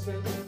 send